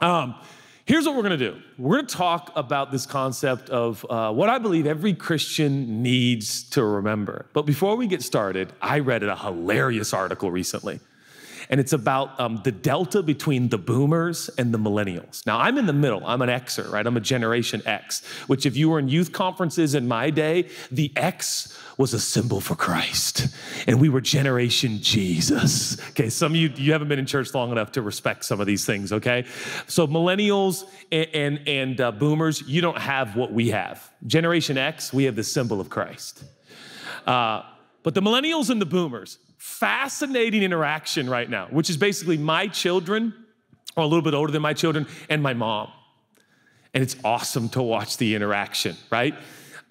Um, here's what we're gonna do we're gonna talk about this concept of uh, what I believe every Christian needs to remember. But before we get started, I read a hilarious article recently. And it's about um, the delta between the boomers and the millennials. Now, I'm in the middle. I'm an Xer, right? I'm a Generation X, which, if you were in youth conferences in my day, the X was a symbol for Christ. And we were Generation Jesus. Okay, some of you, you haven't been in church long enough to respect some of these things, okay? So, millennials and, and, and uh, boomers, you don't have what we have. Generation X, we have the symbol of Christ. Uh, but the millennials and the boomers, fascinating interaction right now, which is basically my children, or a little bit older than my children, and my mom. And it's awesome to watch the interaction, right?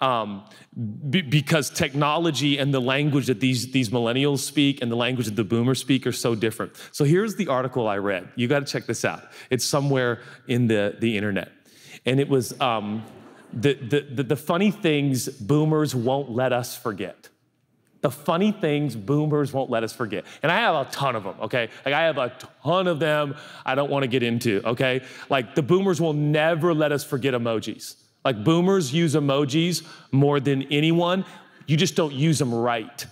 Um, b- because technology and the language that these, these millennials speak and the language that the boomers speak are so different. So here's the article I read. You got to check this out. It's somewhere in the, the internet. And it was um, the, the, the, the funny things boomers won't let us forget the funny things boomers won't let us forget. And I have a ton of them, okay? Like I have a ton of them I don't want to get into, okay? Like the boomers will never let us forget emojis. Like boomers use emojis more than anyone. You just don't use them right.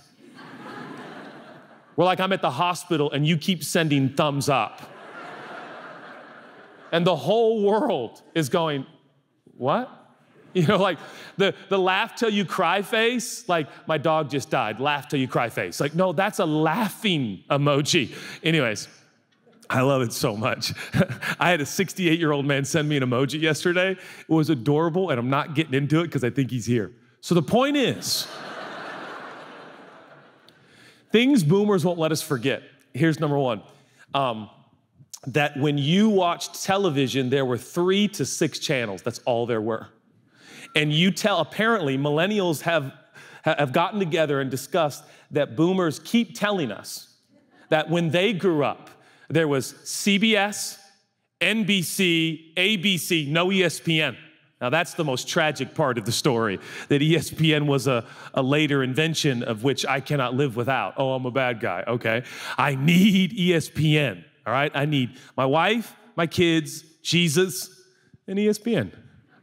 We're like, I'm at the hospital and you keep sending thumbs up. And the whole world is going, what? You know, like the, the laugh till you cry face, like my dog just died, laugh till you cry face. Like, no, that's a laughing emoji. Anyways, I love it so much. I had a 68 year old man send me an emoji yesterday. It was adorable, and I'm not getting into it because I think he's here. So the point is things boomers won't let us forget. Here's number one. Um, that when you watched television, there were three to six channels. That's all there were. And you tell, apparently, millennials have, have gotten together and discussed that boomers keep telling us that when they grew up, there was CBS, NBC, ABC, no ESPN. Now, that's the most tragic part of the story that ESPN was a, a later invention of which I cannot live without. Oh, I'm a bad guy. Okay. I need ESPN. All right. I need my wife, my kids, Jesus, and ESPN.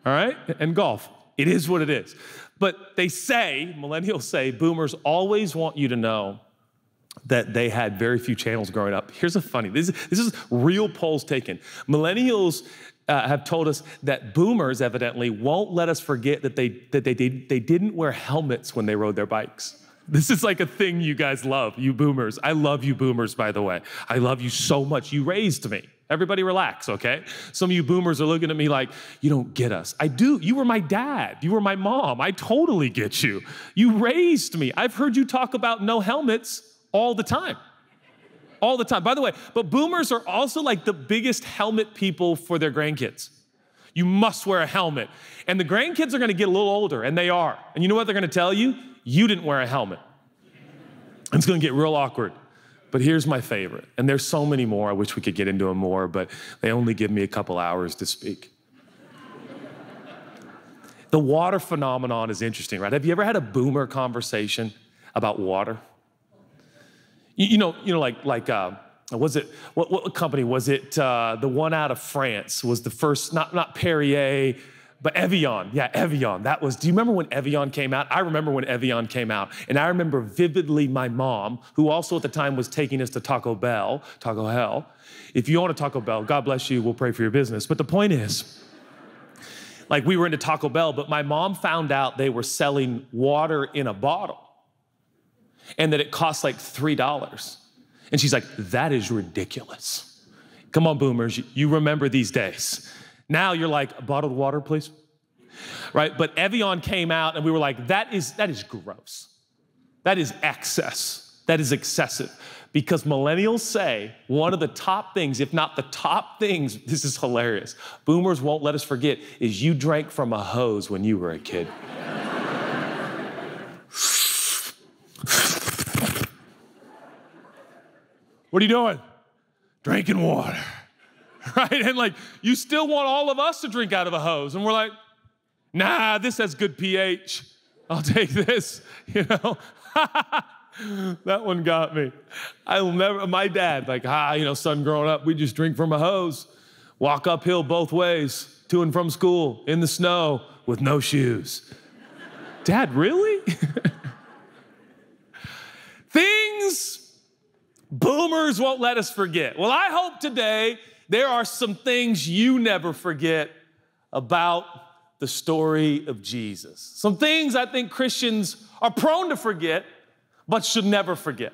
All right. And golf. It is what it is. But they say, millennials say, boomers always want you to know that they had very few channels growing up. Here's a funny, this is, this is real polls taken. Millennials uh, have told us that boomers evidently won't let us forget that they, that they, did, they didn't wear helmets when they rode their bikes. This is like a thing you guys love, you boomers. I love you boomers, by the way. I love you so much. You raised me. Everybody relax, okay? Some of you boomers are looking at me like, you don't get us. I do. You were my dad. You were my mom. I totally get you. You raised me. I've heard you talk about no helmets all the time. All the time. By the way, but boomers are also like the biggest helmet people for their grandkids. You must wear a helmet. And the grandkids are gonna get a little older, and they are. And you know what they're gonna tell you? You didn't wear a helmet. It's gonna get real awkward. But here's my favorite, and there's so many more. I wish we could get into them more, but they only give me a couple hours to speak. the water phenomenon is interesting, right? Have you ever had a boomer conversation about water? You, you know, you know, like like. Uh, was it what, what company was it? Uh, the one out of France was the first, not not Perrier, but Evian, yeah, Evian. That was, do you remember when Evian came out? I remember when Evian came out. And I remember vividly my mom, who also at the time was taking us to Taco Bell, Taco Hell. If you own a Taco Bell, God bless you, we'll pray for your business. But the point is, like we were into Taco Bell, but my mom found out they were selling water in a bottle and that it cost like $3. And she's like, that is ridiculous. Come on, boomers, you remember these days. Now you're like, bottled water, please. Right? But Evian came out and we were like, that is, that is gross. That is excess. That is excessive. Because millennials say one of the top things, if not the top things, this is hilarious, boomers won't let us forget, is you drank from a hose when you were a kid. what are you doing? Drinking water. right? And like, you still want all of us to drink out of a hose. And we're like, nah, this has good pH. I'll take this, you know? that one got me. I'll never, my dad, like, ah, you know, son growing up, we just drink from a hose. walk uphill both ways to and from school in the snow with no shoes. Dad, really? things boomers won't let us forget. Well, I hope today there are some things you never forget about the story of Jesus. Some things I think Christians are prone to forget, but should never forget.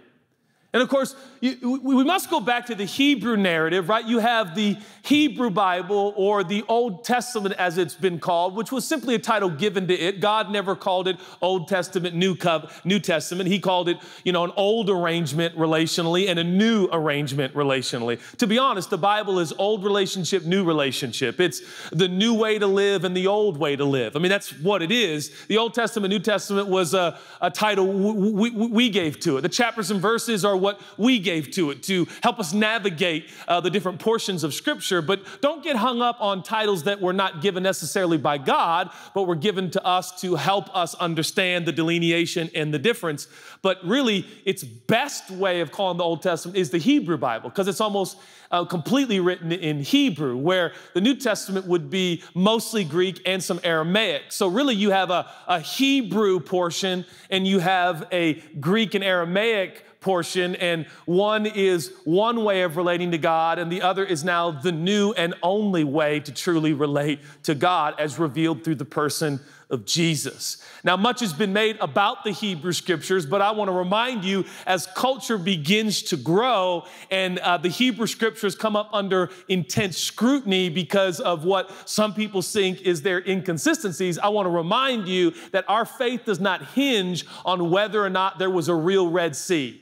And of course, you, we must go back to the Hebrew narrative, right? You have the Hebrew Bible or the Old Testament as it's been called, which was simply a title given to it. God never called it Old Testament, New, New Testament. He called it, you know, an old arrangement relationally and a new arrangement relationally. To be honest, the Bible is old relationship, new relationship. It's the new way to live and the old way to live. I mean, that's what it is. The Old Testament, New Testament was a, a title we, we, we gave to it. The chapters and verses are what we gave to it to help us navigate uh, the different portions of Scripture. But don't get hung up on titles that were not given necessarily by God, but were given to us to help us understand the delineation and the difference. But really, its best way of calling the Old Testament is the Hebrew Bible, because it's almost uh, completely written in Hebrew, where the New Testament would be mostly Greek and some Aramaic. So, really, you have a, a Hebrew portion and you have a Greek and Aramaic portion, and one is one way of relating to God, and the other is now the new and only way to truly relate to God as revealed through the person of Jesus. Now, much has been made about the Hebrew scriptures, but I want to remind you as culture begins to grow and uh, the Hebrew scriptures come up under intense scrutiny because of what some people think is their inconsistencies, I want to remind you that our faith does not hinge on whether or not there was a real Red Sea.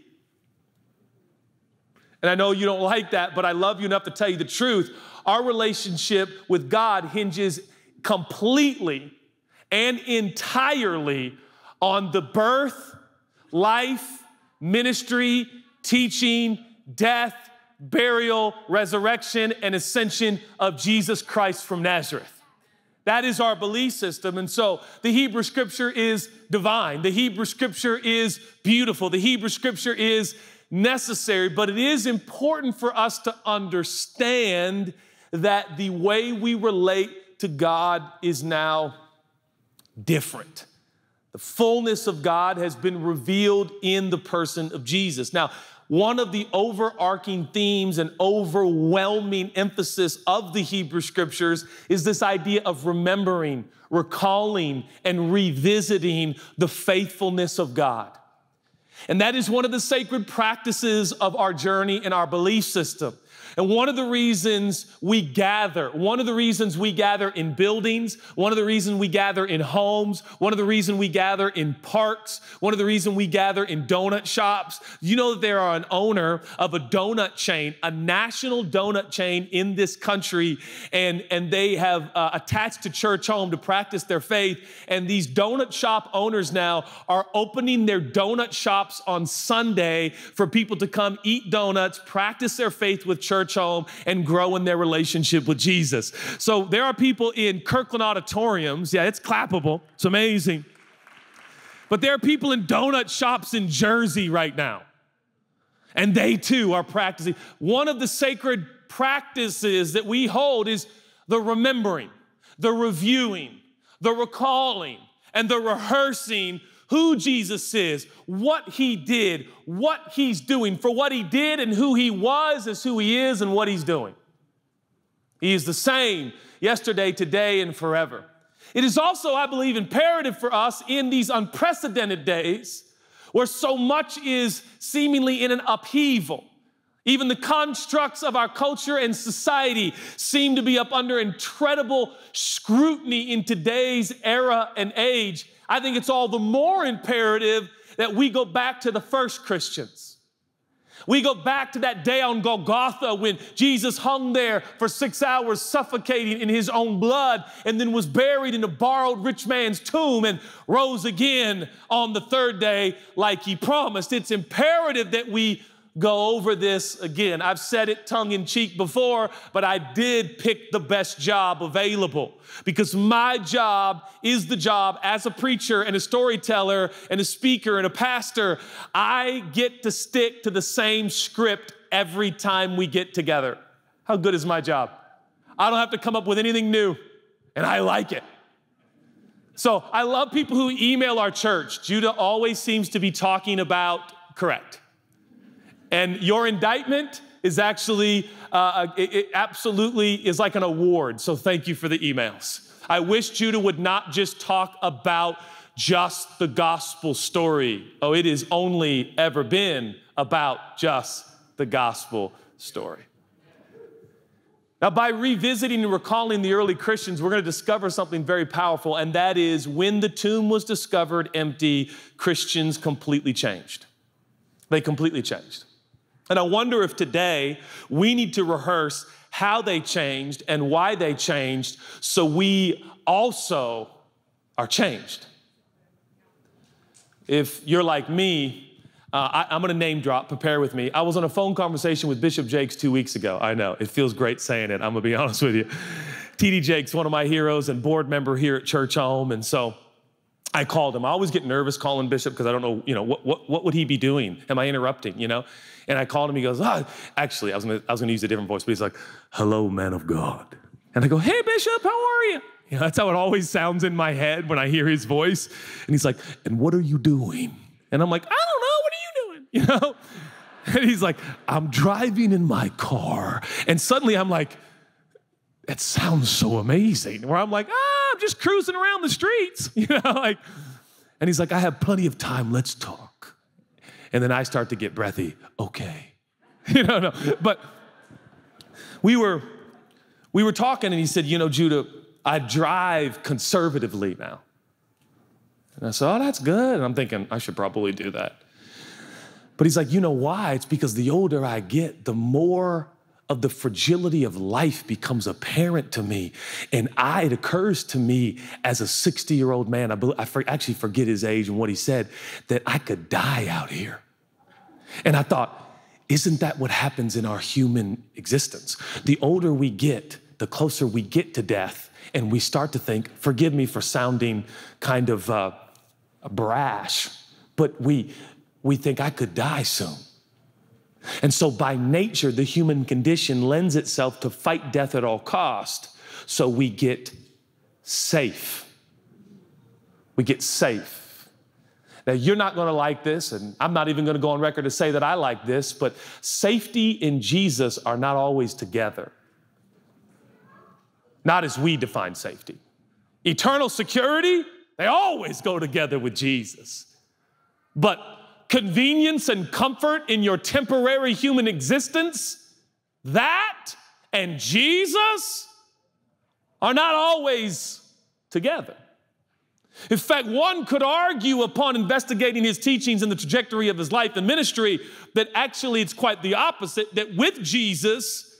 And I know you don't like that, but I love you enough to tell you the truth. Our relationship with God hinges completely and entirely on the birth, life, ministry, teaching, death, burial, resurrection, and ascension of Jesus Christ from Nazareth. That is our belief system. And so the Hebrew scripture is divine. The Hebrew scripture is beautiful. The Hebrew scripture is necessary, but it is important for us to understand that the way we relate to God is now different. The fullness of God has been revealed in the person of Jesus. Now, one of the overarching themes and overwhelming emphasis of the Hebrew scriptures is this idea of remembering, recalling, and revisiting the faithfulness of God. And that is one of the sacred practices of our journey in our belief system. And one of the reasons we gather, one of the reasons we gather in buildings, one of the reasons we gather in homes, one of the reasons we gather in parks, one of the reasons we gather in donut shops. You know that there are an owner of a donut chain, a national donut chain in this country, and, and they have uh, attached to Churchome to practice their faith. And these donut shop owners now are opening their donut shops on Sunday for people to come eat donuts, practice their faith with church Churchome and grow in their relationship with Jesus. So there are people in Kirkland auditoriums. Yeah, it's clappable. It's amazing. But there are people in donut shops in Jersey right now. And they too are practicing. One of the sacred practices that we hold is the remembering, the reviewing, the recalling, and the rehearsing who Jesus is, what he did, what he's doing. For what he did and who he was is who he is and what he's doing. He is the same yesterday, today, and forever. It is also, I believe, imperative for us in these unprecedented days where so much is seemingly in an upheaval. Even the constructs of our culture and society seem to be up under incredible scrutiny in today's era and age. I think it's all the more imperative that we go back to the first Christians. We go back to that day on Golgotha when Jesus hung there for six hours, suffocating in his own blood, and then was buried in a borrowed rich man's tomb and rose again on the third day like he promised. It's imperative that we go over this again. I've said it tongue in cheek before, but I did pick the best job available because my job is the job as a preacher and a storyteller and a speaker and a pastor. I get to stick to the same script every time we get together. How good is my job? I don't have to come up with anything new, and I like it. So I love people who email our church. Judah always seems to be talking about correct. And your indictment is actually, uh, it, it absolutely is like an award. So thank you for the emails. I wish Judah would not just talk about just the gospel story. Oh, it has only ever been about just the gospel story. Now, by revisiting and recalling the early Christians, we're going to discover something very powerful, and that is when the tomb was discovered empty, Christians completely changed. They completely changed. And I wonder if today we need to rehearse how they changed and why they changed so we also are changed. If you're like me, uh, I, am going to name drop, prepare with me. I was on a phone conversation with Bishop Jakes two weeks ago. I know, it feels great saying it. I'm going to be honest with you. TD Jakes, one of my heroes and board member here at Churchome. And so I called him. I always get nervous calling Bishop because I don't know, you know, what, what, what would he be doing? Am I interrupting, you know? And I called him. He goes, oh, actually, I was going to I was gonna use a different voice, but he's like, hello, man of God. And I go, hey, Bishop, how are you? You know, that's how it always sounds in my head when I hear his voice. And he's like, and what are you doing? And I'm like, I don't know. What are you doing? You know? And he's like, I'm driving in my car. And suddenly I'm like, that sounds so amazing. Where I'm like, ah, I'm just cruising around the streets, you know, like, and he's like, I have plenty of time, let's talk. And then I start to get breathy, okay. you know, no, but we were, we were talking and he said, you know, Judah, I drive conservatively now. And I said, Oh, that's good. And I'm thinking, I should probably do that. But he's like, You know why? It's because the older I get, the more of the fragility of life becomes apparent to me. And I, it occurs to me as a 60 year old man, I, I for, actually forget his age and what he said, that I could die out here. And I thought, isn't that what happens in our human existence? The older we get, the closer we get to death, and we start to think, forgive me for sounding kind of uh, brash, but we, we think I could die soon. And so, by nature, the human condition lends itself to fight death at all cost. So we get safe. We get safe. Now, you're not going to like this, and I'm not even going to go on record to say that I like this, but safety in Jesus are not always together not as we define safety. Eternal security, they always go together with Jesus. But convenience and comfort in your temporary human existence, that and Jesus are not always together. In fact, one could argue upon investigating his teachings and the trajectory of his life and ministry that actually it's quite the opposite, that with Jesus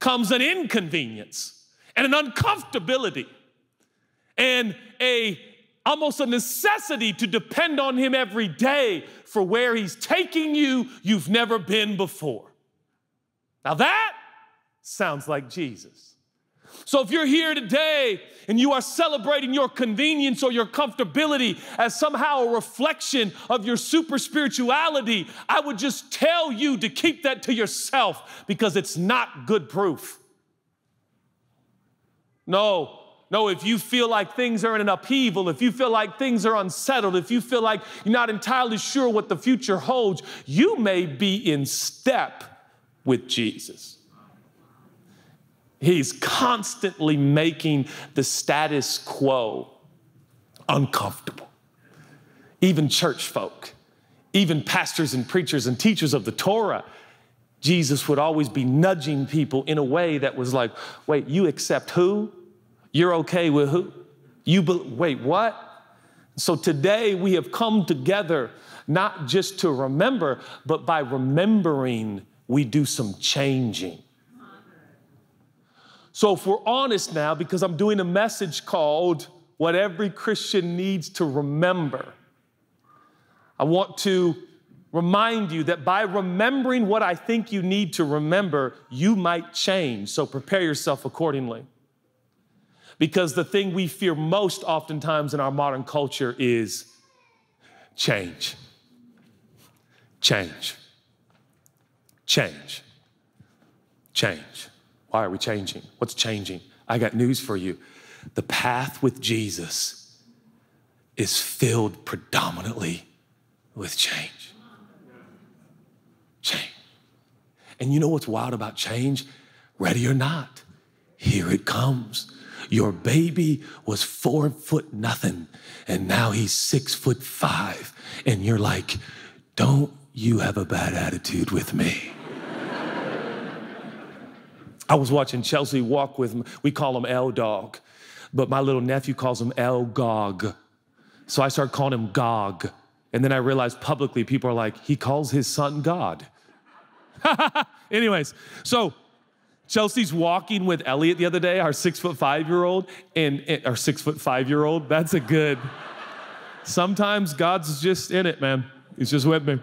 comes an inconvenience and an uncomfortability and a almost a necessity to depend on him every day for where he's taking you you've never been before. Now that sounds like Jesus. So if you're here today and you are celebrating your convenience or your comfortability as somehow a reflection of your super spirituality, I would just tell you to keep that to yourself because it's not good proof. No, no, if you feel like things are in an upheaval, if you feel like things are unsettled, if you feel like you're not entirely sure what the future holds, you may be in step with Jesus. He's constantly making the status quo uncomfortable. Even church folk, even pastors and preachers and teachers of the Torah, Jesus would always be nudging people in a way that was like, wait, you accept who? You're okay with who? You be- wait, what? So today we have come together not just to remember, but by remembering, we do some changing. So if we're honest now, because I'm doing a message called What Every Christian Needs to Remember, I want to remind you that by remembering what I think you need to remember, you might change. So prepare yourself accordingly. Because the thing we fear most oftentimes in our modern culture is change. Change. Change. Change. Why are we changing? What's changing? I got news for you. The path with Jesus is filled predominantly with change. Change. And you know what's wild about change? Ready or not, here it comes. Your baby was four foot nothing, and now he's six foot five. And you're like, don't you have a bad attitude with me. I was watching Chelsea walk with, him. we call him L Dog, but my little nephew calls him L Gog. So I started calling him Gog. And then I realized publicly, people are like, he calls his son God. Anyways, so Chelsea's walking with Elliot the other day, our six foot five year old, and, our six foot five year old. That's a good. Sometimes God's just in it, man. He's just with me.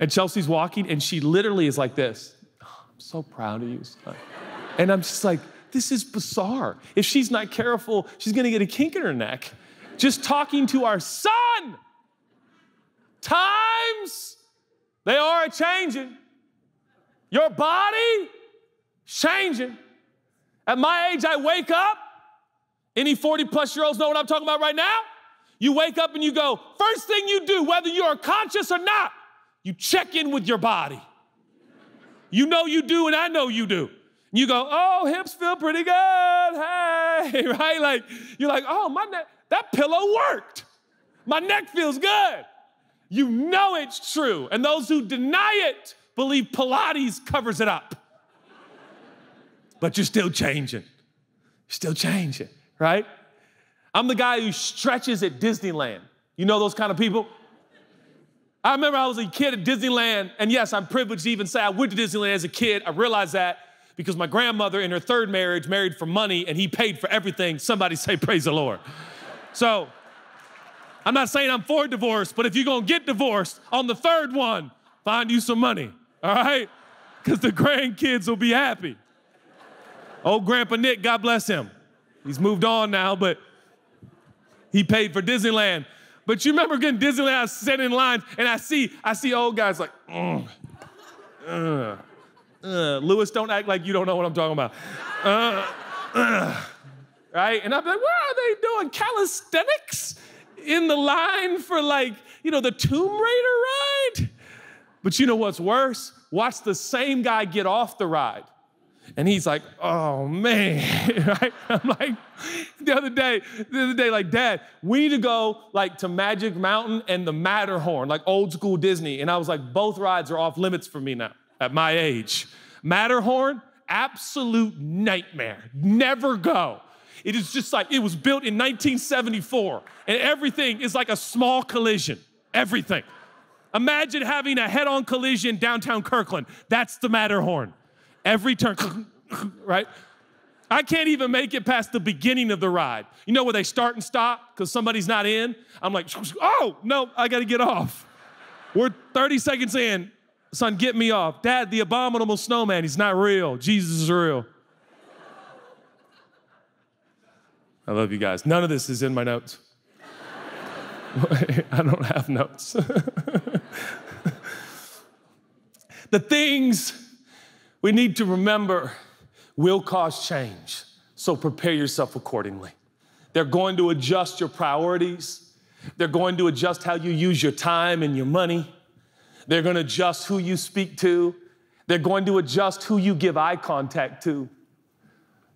And Chelsea's walking, and she literally is like this. Oh, I'm so proud of you, son. And I'm just like, this is bizarre. If she's not careful, she's gonna get a kink in her neck. Just talking to our son. Times, they are changing. Your body changing. At my age, I wake up. Any 40 plus year olds know what I'm talking about right now? You wake up and you go, first thing you do, whether you are conscious or not, you check in with your body. You know you do, and I know you do. You go, oh, hips feel pretty good. Hey, right? Like, you're like, oh, my neck, that pillow worked. My neck feels good. You know it's true. And those who deny it believe Pilates covers it up but you're still changing. Still changing, right? I'm the guy who stretches at Disneyland. You know those kind of people? I remember I was a kid at Disneyland, and yes, I'm privileged to even say I went to Disneyland as a kid. I realized that because my grandmother, in her third marriage, married for money and he paid for everything. Somebody say, Praise the Lord. So, I'm not saying I'm for divorce, but if you're gonna get divorced on the third one, find you some money, all right? Because the grandkids will be happy. Old Grandpa Nick, God bless him. He's moved on now, but he paid for Disneyland. But you remember getting Disneyland, I sit in lines and I see, I see old guys like, mm, uh, uh. Lewis, don't act like you don't know what I'm talking about. Uh, uh, right? And I'm like, what are they doing? Calisthenics in the line for like, you know, the Tomb Raider ride? But you know what's worse? Watch the same guy get off the ride and he's like, oh man, right? I'm like, the other day, the other day, like, Dad, we need to go like to Magic Mountain and the Matterhorn, like old school Disney. And I was like, both rides are off limits for me now at my age. Matterhorn, absolute nightmare. Never go. It is just like it was built in 1974, and everything is like a small collision. Everything. Imagine having a head on collision downtown Kirkland. That's the Matterhorn every turn, right? I can't even make it past the beginning of the ride. You know where they start and stop because somebody's not in? I'm like, oh, no, I got to get off. We're 30 seconds in. Son, get me off. Dad, the abominable snowman, he's not real. Jesus is real. I love you guys. None of this is in my notes. I don't have notes. the things we need to remember will cause change. So prepare yourself accordingly. They're going to adjust your priorities. They're going to adjust how you use your time and your money. They're going to adjust who you speak to. They're going to adjust who you give eye contact to.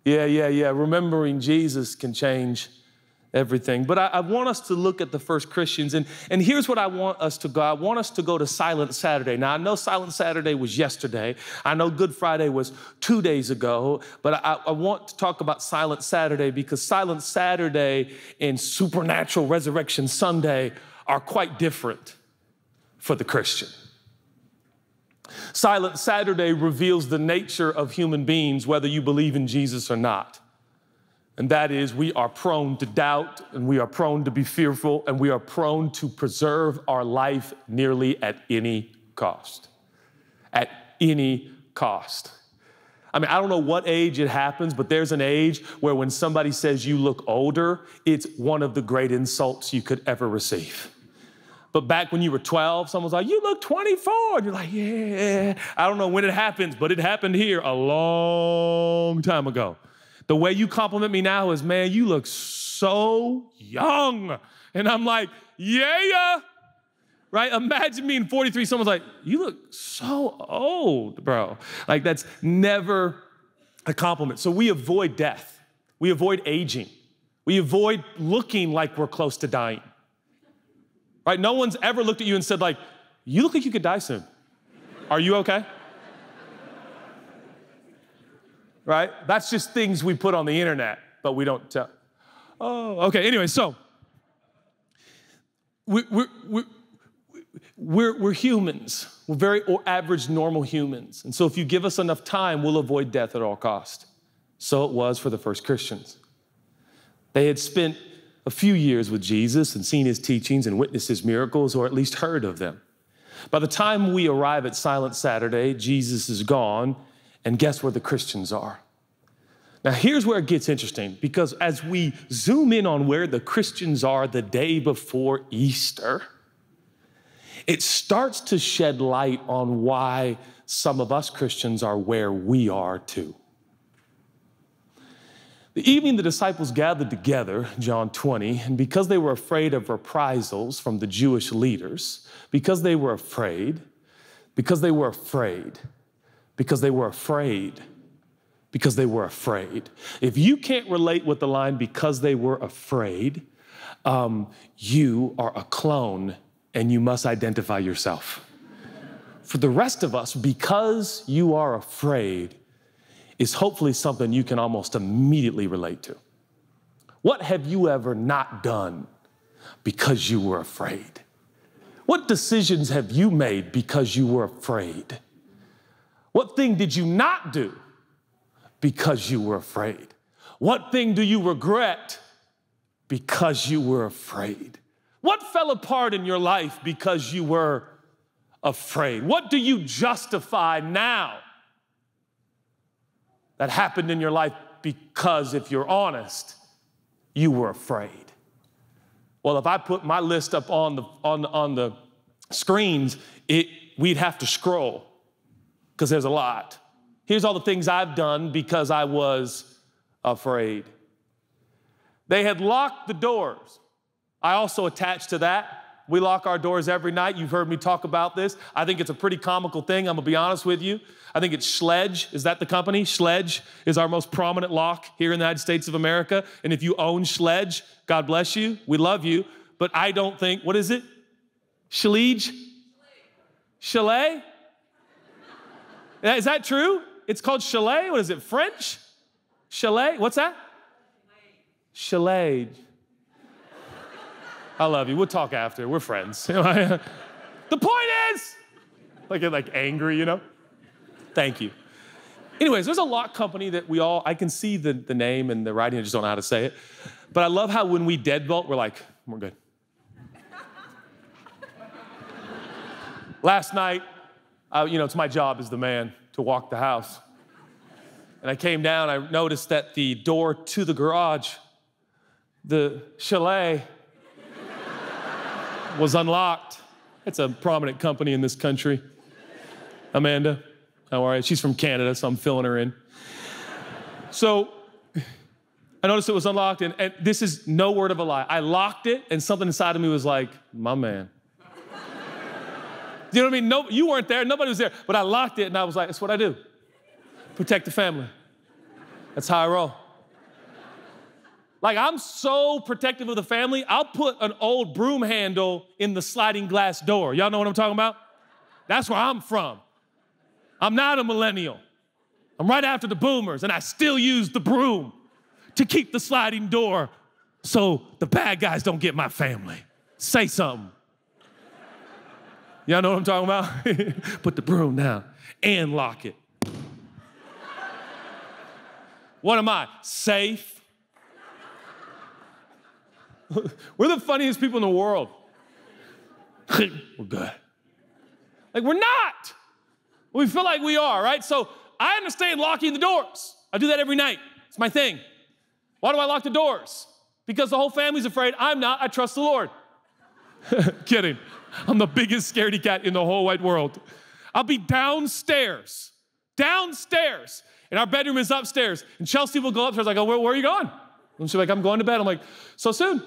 Yeah, yeah, yeah. Remembering Jesus can change everything. But I, I, want us to look at the first Christians, and, and here's what I want us to go. I want us to go to Silent Saturday. Now, I know Silent Saturday was yesterday, I know Good Friday was two days ago, but I, I want to talk about Silent Saturday because Silent Saturday and Supernatural Resurrection Sunday are quite different for the Christian. Silent Saturday reveals the nature of human beings, whether you believe in Jesus or not and that is we are prone to doubt and we are prone to be fearful and we are prone to preserve our life nearly at any cost. At any cost. I mean, I don't know what age it happens, but there's an age where when somebody says you look older, it's one of the great insults you could ever receive. But back when you were 12, someone's like, You look 24. And you're like, Yeah. I don't know when it happens, but it happened here a long time ago. The way you compliment me now is, Man, you look so young. And I'm like, Yeah, yeah. Right? Imagine being 43, someone's like, You look so old, bro. Like, that's never a compliment. So we avoid death, we avoid aging, we avoid looking like we're close to dying. Right? No one's ever looked at you and said, like, you look like you could die soon. Are you okay? Right? That's just things we put on the internet, but we don't tell. Oh, okay. Anyway, so we, we, we, we're, we're humans. We're very average, normal humans. And so if you give us enough time, we'll avoid death at all cost. So it was for the first Christians. They had spent a few years with Jesus and seen his teachings and witnessed his miracles, or at least heard of them. By the time we arrive at Silent Saturday, Jesus is gone, and guess where the Christians are? Now, here's where it gets interesting because as we zoom in on where the Christians are the day before Easter, it starts to shed light on why some of us Christians are where we are too. The evening the disciples gathered together, John 20, and because they were afraid of reprisals from the Jewish leaders, because they were afraid, because they were afraid, because they were afraid, because they were afraid. If you can't relate with the line because they were afraid, um, you are a clone and you must identify yourself. For the rest of us, because you are afraid, is hopefully something you can almost immediately relate to. What have you ever not done because you were afraid? What decisions have you made because you were afraid? What thing did you not do because you were afraid? What thing do you regret because you were afraid? What fell apart in your life because you were afraid? What do you justify now that happened in your life because, if you're honest, you were afraid. Well, if I put my list up on the, on, on the screens, it, we'd have to scroll because there's a lot. Here's all the things I've done because I was afraid. They had locked the doors. I also attached to that we lock our doors every night. You've heard me talk about this. I think it's a pretty comical thing. I'm gonna be honest with you. I think it's Schlage. Is that the company? Schlage is our most prominent lock here in the United States of America. And if you own Schlage, God bless you. We love you. But I don't think, what is it? Schlage? Chalet? Is that true? It's called chalet. What is it? French? Chalet? What's that? Chalet. I love you. We'll talk after. We're friends. the point is, like, like angry, you know? Thank you. Anyways, there's a lock company that we all, I can see the, the name and the writing, I just don't know how to say it. But I love how when we deadbolt, we're like, we're good. Last night, uh, you know, it's my job as the man to walk the house. And I came down, I noticed that the door to the garage, the chalet, was unlocked. It's a prominent company in this country. Amanda, how are you? She's from Canada, so I'm filling her in. So I noticed it was unlocked, and, and this is no word of a lie. I locked it, and something inside of me was like, my man. You know what I mean? No, you weren't there, nobody was there, but I locked it, and I was like, that's what I do. Protect the family. That's how I roll. Like, I'm so protective of the family, I'll put an old broom handle in the sliding glass door. Y'all know what I'm talking about? That's where I'm from. I'm not a millennial. I'm right after the boomers, and I still use the broom to keep the sliding door so the bad guys don't get my family. Say something. Y'all know what I'm talking about? Put the broom down and lock it. what am I? Safe we're the funniest people in the world. we're good. Like, we're not. We feel like we are, right? So I understand locking the doors. I do that every night. It's my thing. Why do I lock the doors? Because the whole family's afraid. I'm not. I trust the Lord. Kidding. I'm the biggest scaredy cat in the whole wide world. I'll be downstairs, downstairs, and our bedroom is upstairs. And Chelsea will go upstairs. I go, oh, where, where are you going? And she's like, I'm going to bed. I'm like, so soon?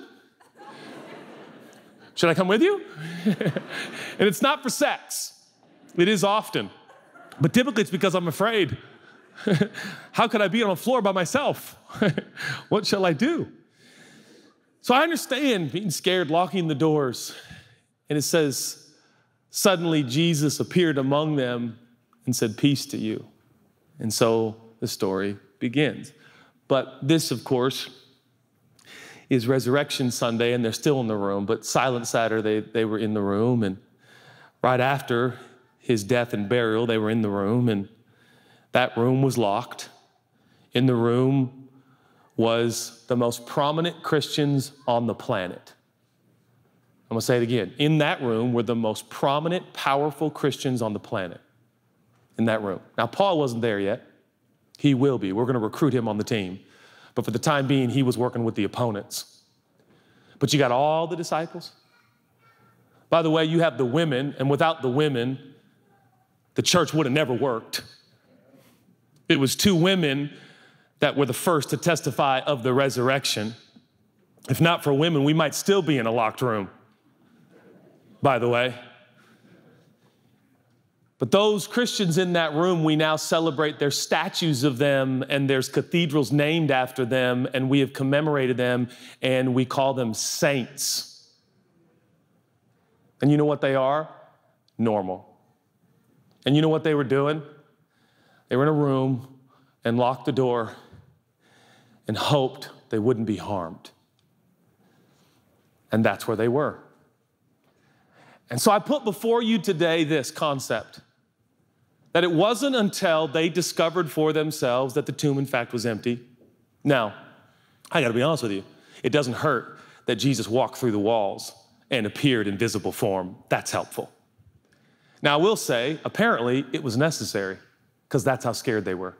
Should I come with you? and it's not for sex, it is often. But typically it's because I'm afraid. How could I be on the floor by myself? what shall I do? So I understand being scared, locking the doors. And it says, suddenly Jesus appeared among them and said, Peace to you. And so the story begins. But this, of course, is Resurrection Sunday, and they're still in the room, but Silent Saturday, they were in the room. And right after his death and burial, they were in the room, and that room was locked. In the room was the most prominent Christians on the planet. I'm gonna say it again. In that room were the most prominent, powerful Christians on the planet. In that room. Now, Paul wasn't there yet. He will be. We're gonna recruit him on the team. But for the time being, he was working with the opponents. But you got all the disciples. By the way, you have the women, and without the women, the church would have never worked. It was two women that were the first to testify of the resurrection. If not for women, we might still be in a locked room, by the way. But those Christians in that room, we now celebrate their statues of them, and there's cathedrals named after them, and we have commemorated them, and we call them saints. And you know what they are? Normal. And you know what they were doing? They were in a room and locked the door and hoped they wouldn't be harmed. And that's where they were. And so I put before you today this concept that it wasn't until they discovered for themselves that the tomb, in fact, was empty. Now, I gotta be honest with you, it doesn't hurt that Jesus walked through the walls and appeared in visible form. That's helpful. Now, I will say, apparently, it was necessary because that's how scared they were.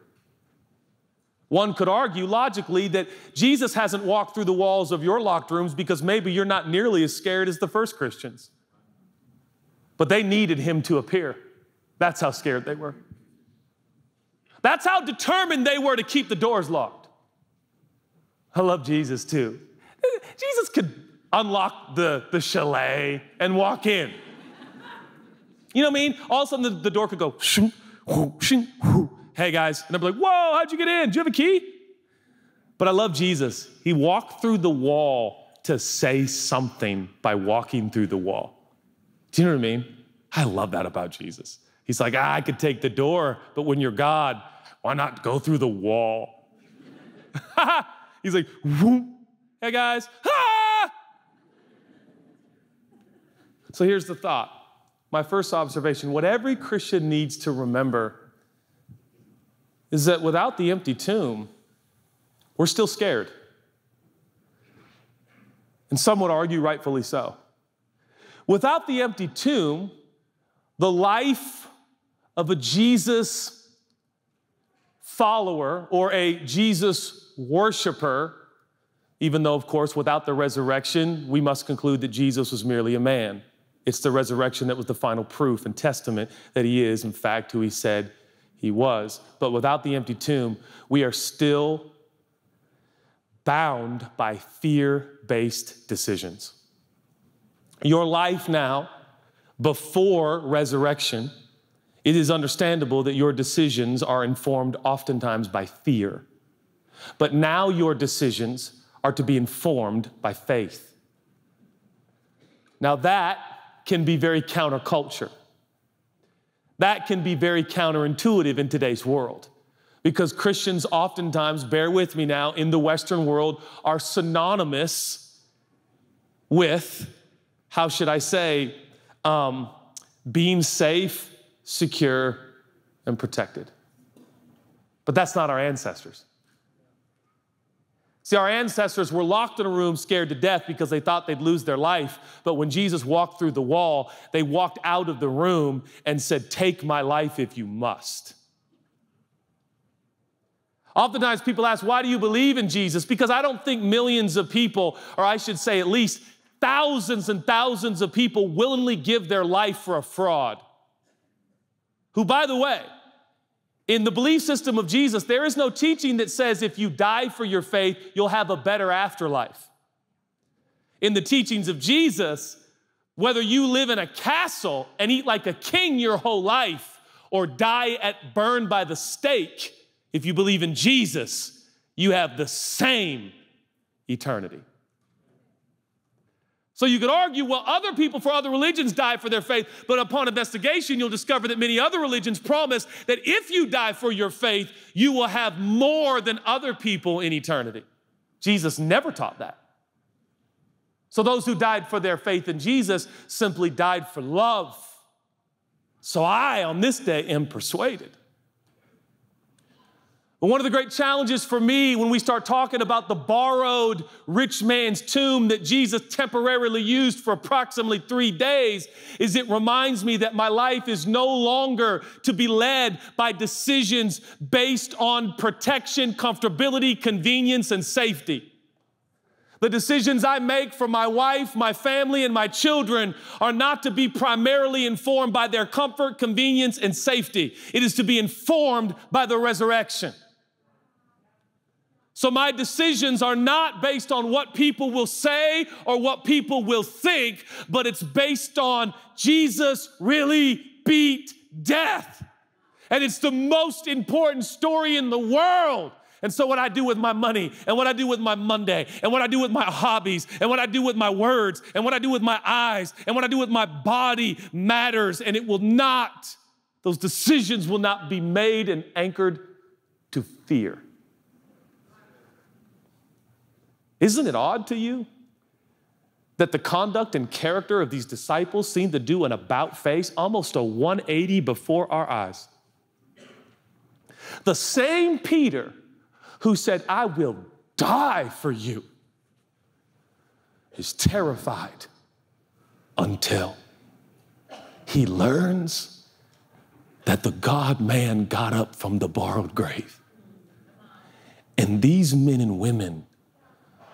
One could argue logically that Jesus hasn't walked through the walls of your locked rooms because maybe you're not nearly as scared as the first Christians. But they needed him to appear. That's how scared they were. That's how determined they were to keep the doors locked. I love Jesus too. Jesus could unlock the, the chalet and walk in. You know what I mean? All of a sudden, the, the door could go, shoo, whoo, shoo, whoo. hey guys. And I'd be like, whoa, how'd you get in? Do you have a key? But I love Jesus. He walked through the wall to say something by walking through the wall. Do you know what I mean? I love that about Jesus. He's like, ah, I could take the door, but when you're God, why not go through the wall? He's like, Whoom. hey guys, ah! So here's the thought my first observation what every Christian needs to remember is that without the empty tomb, we're still scared. And some would argue, rightfully so. Without the empty tomb, the life of a Jesus follower or a Jesus worshiper, even though, of course, without the resurrection, we must conclude that Jesus was merely a man. It's the resurrection that was the final proof and testament that he is, in fact, who he said he was. But without the empty tomb, we are still bound by fear based decisions. Your life now, before resurrection, it is understandable that your decisions are informed oftentimes by fear. But now your decisions are to be informed by faith. Now, that can be very counterculture. That can be very counterintuitive in today's world because Christians oftentimes, bear with me now, in the Western world are synonymous with, how should I say, um, being safe, secure, and protected. But that's not our ancestors. See, our ancestors were locked in a room scared to death because they thought they'd lose their life. But when Jesus walked through the wall, they walked out of the room and said, Take my life if you must. Oftentimes people ask, Why do you believe in Jesus? Because I don't think millions of people, or I should say at least thousands and thousands of people willingly give their life for a fraud. Who, by the way, in the belief system of Jesus, there is no teaching that says if you die for your faith, you'll have a better afterlife. In the teachings of Jesus, whether you live in a castle and eat like a king your whole life or die at burned by the stake, if you believe in Jesus, you have the same eternity. So you could argue, well, other people for other religions die for their faith, but upon investigation, you'll discover that many other religions promise that if you die for your faith, you will have more than other people in eternity. Jesus never taught that. So those who died for their faith in Jesus simply died for love. So I, on this day, am persuaded but one of the great challenges for me when we start talking about the borrowed rich man's tomb that Jesus temporarily used for approximately three days is it reminds me that my life is no longer to be led by decisions based on protection, comfortability, convenience, and safety. The decisions I make for my wife, my family, and my children are not to be primarily informed by their comfort, convenience, and safety. It is to be informed by the resurrection. So my decisions are not based on what people will say or what people will think, but it's based on Jesus really beat death. And it's the most important story in the world. And so, what I do with my money, and what I do with my Monday, and what I do with my hobbies, and what I do with my words, and what I do with my eyes, and what I do with my body matters. And it will not, those decisions will not be made and anchored to fear. Isn't it odd to you that the conduct and character of these disciples seem to do an about face, almost a 180 before our eyes? The same Peter who said, I will die for you, is terrified until he learns that the God man got up from the borrowed grave. And these men and women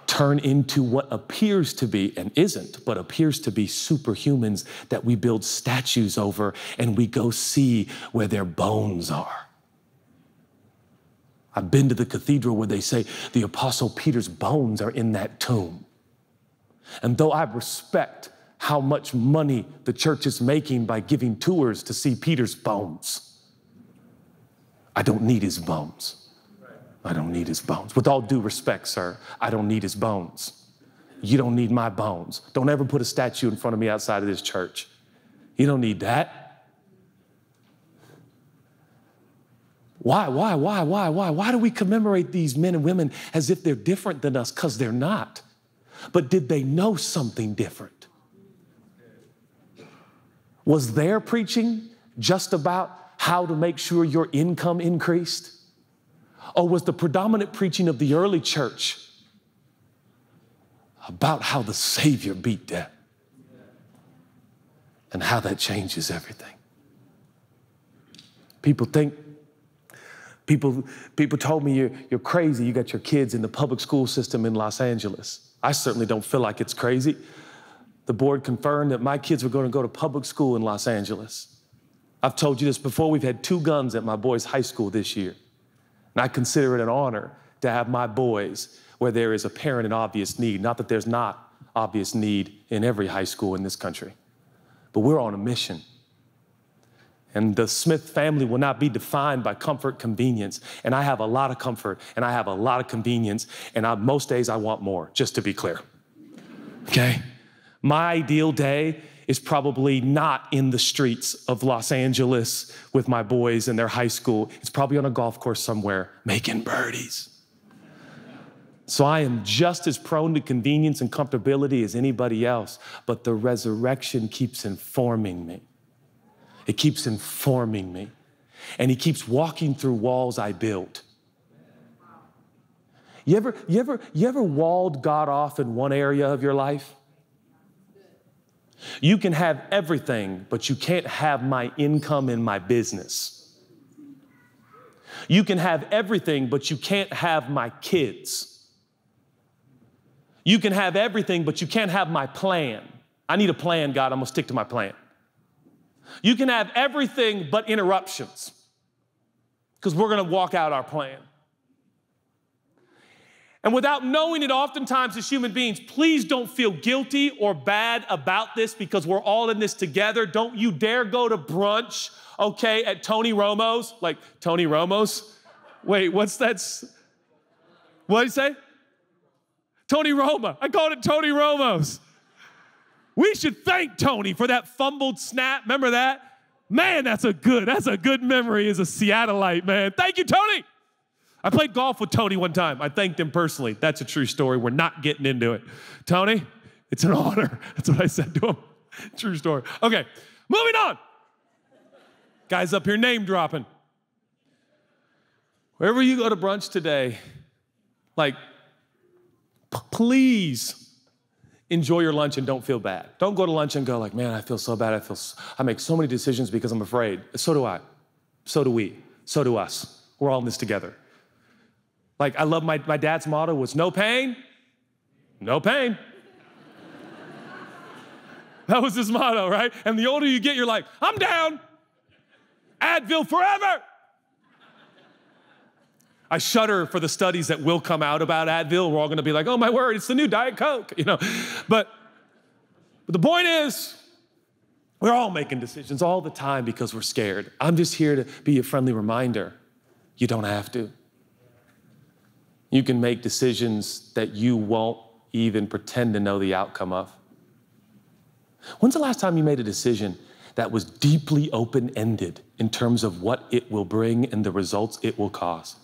turn into what appears to be, and isn't, but appears to be superhumans that we build statues over and we go see where their bones are. I've been to the cathedral where they say the Apostle Peter's bones are in that tomb. And though I respect how much money the church is making by giving tours to see Peter's bones, I don't need his bones. I don't need his bones. With all due respect, sir, I don't need his bones. You don't need my bones. Don't ever put a statue in front of me outside of this church. You don't need that. Why, why, why, why, why? Why do we commemorate these men and women as if they're different than us? Because they're not. But did they know something different? Was their preaching just about how to make sure your income increased? Or was the predominant preaching of the early church about how the Savior beat death and how that changes everything. People think, people, people told me you're, you're crazy. You got your kids in the public school system in Los Angeles. I certainly don't feel like it's crazy. The board confirmed that my kids were going to go to public school in Los Angeles. I've told you this before. We've had two guns at my boys' high school this year. And I consider it an honor to have my boys where there is apparent and obvious need. Not that there's not obvious need in every high school in this country, but we're on a mission. And the Smith family will not be defined by comfort, convenience. And I have a lot of comfort and I have a lot of convenience. And I, most days I want more, just to be clear. Okay? My ideal day is probably not in the streets of Los Angeles with my boys in their high school. It's probably on a golf course somewhere making birdies. So I am just as prone to convenience and comfortability as anybody else, but the resurrection keeps informing me. It keeps informing me. And he keeps walking through walls I built. You ever, you ever, you ever walled God off in one area of your life? You can have everything, but you can't have my income and my business. You can have everything, but you can't have my kids. You can have everything, but you can't have my plan. I need a plan, God. I'm gonna stick to my plan. You can have everything but interruptions because we're gonna walk out our plan. And without knowing it, oftentimes as human beings, please don't feel guilty or bad about this because we're all in this together. Don't you dare go to brunch, okay, at Tony Romo's. Like, Tony Romo's? Wait, what's that? What did you say? Tony Roma. I called it Tony Romo's. We should thank Tony for that fumbled snap. Remember that? Man, that's a good, that's a good memory as a Seattleite, man. Thank you, Tony. I played golf with Tony one time. I thanked him personally. That's a true story. We're not getting into it. Tony, it's an honor. That's what I said to him. True story. Okay, moving on. Guys up here name dropping. Wherever you go to brunch today, like, please enjoy your lunch and don't feel bad. Don't go to lunch and go like, man, I feel so bad. I feel, so, I make so many decisions because I'm afraid. So do I. So do we. So do us. We're all in this together. Like, I love my, my dad's motto was no pain, no pain. that was his motto, right? And the older you get, you're like, I'm down. Advil forever. I shudder for the studies that will come out about Advil. We're all gonna be like, oh my word, it's the new Diet Coke, you know. But, but the point is, we're all making decisions all the time because we're scared. I'm just here to be a friendly reminder. You don't have to. You can make decisions that you won't even pretend to know the outcome of. When's the last time you made a decision that was deeply open ended in terms of what it will bring and the results it will cause?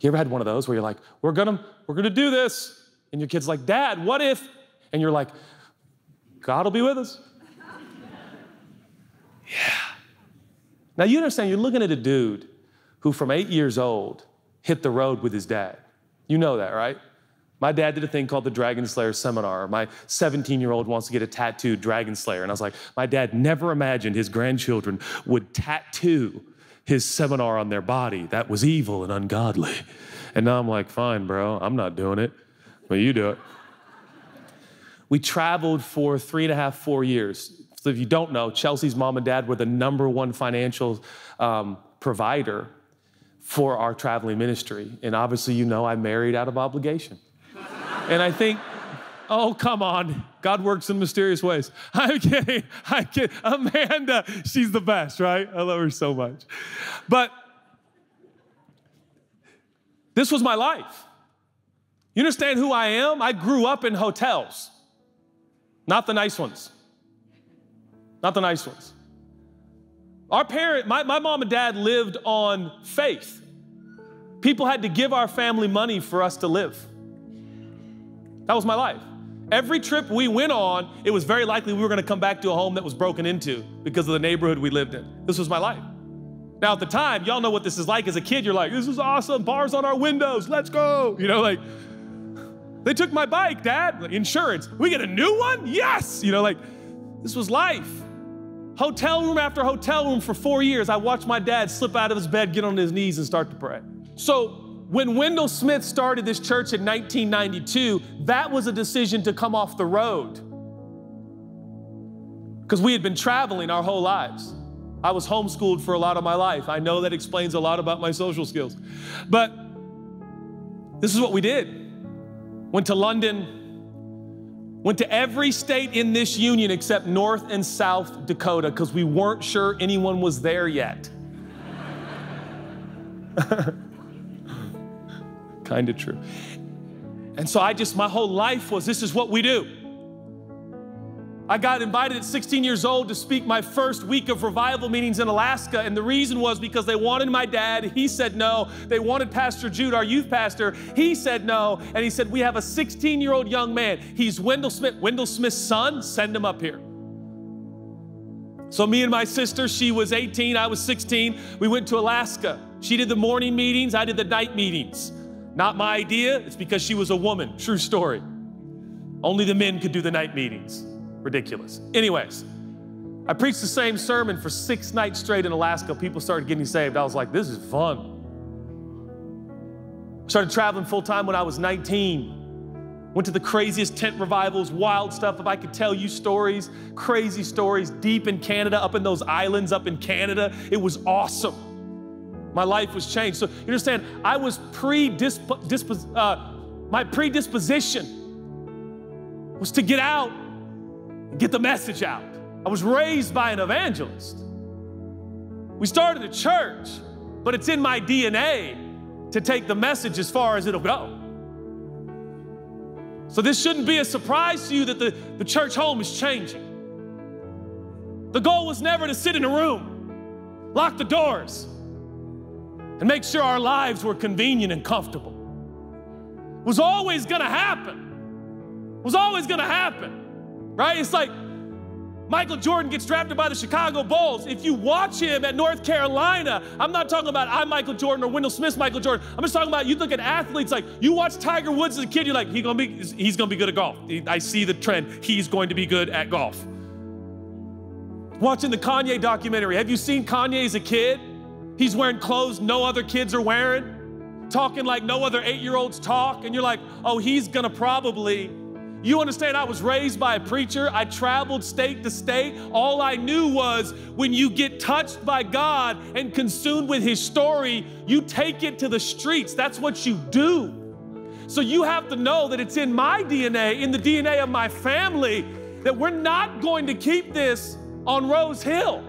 You ever had one of those where you're like, we're gonna, we're gonna do this, and your kid's like, Dad, what if? And you're like, God will be with us. yeah. Now you understand, you're looking at a dude who from eight years old hit the road with his dad. You know that, right? My dad did a thing called the Dragon Slayer seminar. My 17 year old wants to get a tattooed Dragon Slayer. And I was like, my dad never imagined his grandchildren would tattoo his seminar on their body. That was evil and ungodly. And now I'm like, fine, bro, I'm not doing it, but you do it. We traveled for three and a half, four years. So if you don't know, Chelsea's mom and dad were the number one financial um, provider for our traveling ministry. And obviously, you know, I married out of obligation. and I think, oh, come on. God works in mysterious ways. I'm kidding. I'm kidding. Amanda, she's the best, right? I love her so much. But this was my life. You understand who I am? I grew up in hotels, not the nice ones. Not the nice ones. Our parent, my, my mom and dad lived on faith. People had to give our family money for us to live. That was my life. Every trip we went on, it was very likely we were going to come back to a home that was broken into because of the neighborhood we lived in. This was my life. Now, at the time, y'all know what this is like as a kid. You're like, this is awesome, bars on our windows, let's go. You know, like, they took my bike, dad, insurance. We get a new one? Yes. You know, like, this was life. Hotel room after hotel room for four years, I watched my dad slip out of his bed, get on his knees, and start to pray. So, when Wendell Smith started this church in 1992, that was a decision to come off the road. Because we had been traveling our whole lives. I was homeschooled for a lot of my life. I know that explains a lot about my social skills. But this is what we did. Went to London, went to every state in this union except North and South Dakota because we weren't sure anyone was there yet. kind of true. And so I just, my whole life was this is what we do. I got invited at 16 years old to speak my first week of revival meetings in Alaska. And the reason was because they wanted my dad. He said no. They wanted Pastor Jude, our youth pastor. He said no. And he said, We have a 16 year old young man. He's Wendell Smith. Wendell Smith's son, send him up here. So, me and my sister, she was 18, I was 16, we went to Alaska. She did the morning meetings, I did the night meetings. Not my idea, it's because she was a woman. True story. Only the men could do the night meetings. Ridiculous. Anyways, I preached the same sermon for six nights straight in Alaska. People started getting saved. I was like, this is fun. Started traveling full time when I was 19. Went to the craziest tent revivals, wild stuff. If I could tell you stories, crazy stories, deep in Canada, up in those islands up in Canada, it was awesome. My life was changed. So you understand, I was predisp- uh, my predisposition was to get out and get the message out. I was raised by an evangelist. We started a church, but it's in my DNA to take the message as far as it'll go. So this shouldn't be a surprise to you that the, the Churchome is changing. The goal was never to sit in a room, lock the doors, and make sure our lives were convenient and comfortable. It was always gonna happen. It was always gonna happen, right? It's like Michael Jordan gets drafted by the Chicago Bulls. If you watch him at North Carolina, I'm not talking about I'm Michael Jordan or Wendell Smith's Michael Jordan. I'm just talking about you look at athletes like you watch Tiger Woods as a kid, you're like, he's gonna be, he's gonna be good at golf. I see the trend. He's going to be good at golf. Watching the Kanye documentary. Have you seen Kanye as a kid? He's wearing clothes no other kids are wearing, talking like no other eight-year-olds talk, and you're like, oh, he's gonna probably you understand, I was raised by a preacher. I traveled state to state. All I knew was when you get touched by God and consumed with His story, you take it to the streets. That's what you do. So you have to know that it's in my DNA, in the DNA of my family, that we're not going to keep this on Rose Hill.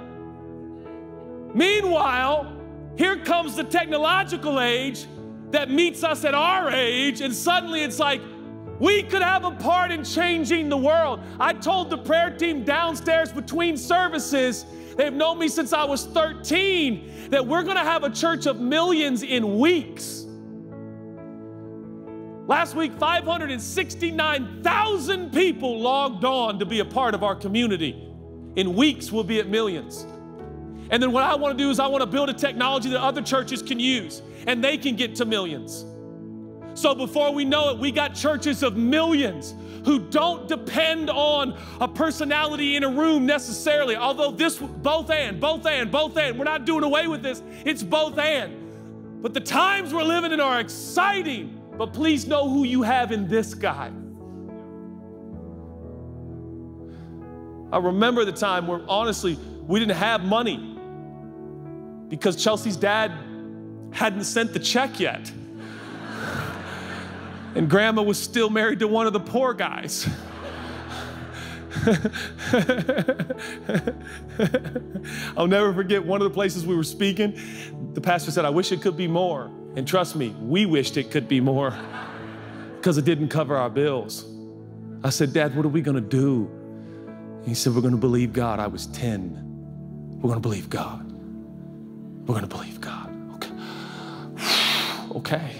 Meanwhile, here comes the technological age that meets us at our age, and suddenly it's like, we could have a part in changing the world. I told the prayer team downstairs between services, they've known me since I was 13, that we're gonna have a church of millions in weeks. Last week, 569,000 people logged on to be a part of our community. In weeks, we'll be at millions. And then what I wanna do is I wanna build a technology that other churches can use and they can get to millions. So before we know it, we got churches of millions who don't depend on a personality in a room necessarily. Although this, both and, both and, both and, we're not doing away with this, it's both and. But the times we're living in are exciting. But please know who you have in this guy. I remember the time where honestly, we didn't have money because Chelsea's dad hadn't sent the check yet and grandma was still married to one of the poor guys. I'll never forget one of the places we were speaking. The pastor said, I wish it could be more. And trust me, we wished it could be more because it didn't cover our bills. I said, Dad, what are we going to do? He said, We're going to believe God. I was 10. We're going to believe God. We're going to believe God. Okay. okay.